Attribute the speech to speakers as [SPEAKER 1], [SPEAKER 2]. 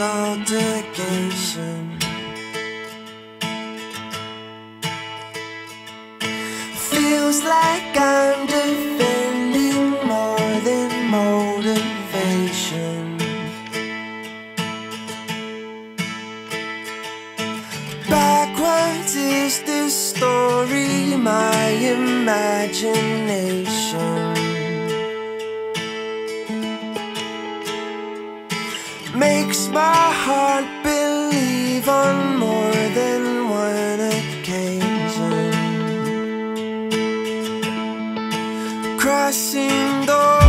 [SPEAKER 1] altercation. Feels like I'm defending more than motivation. Backwards is this story, my imagination. My heart believe on more than one occasion. Crossing doors.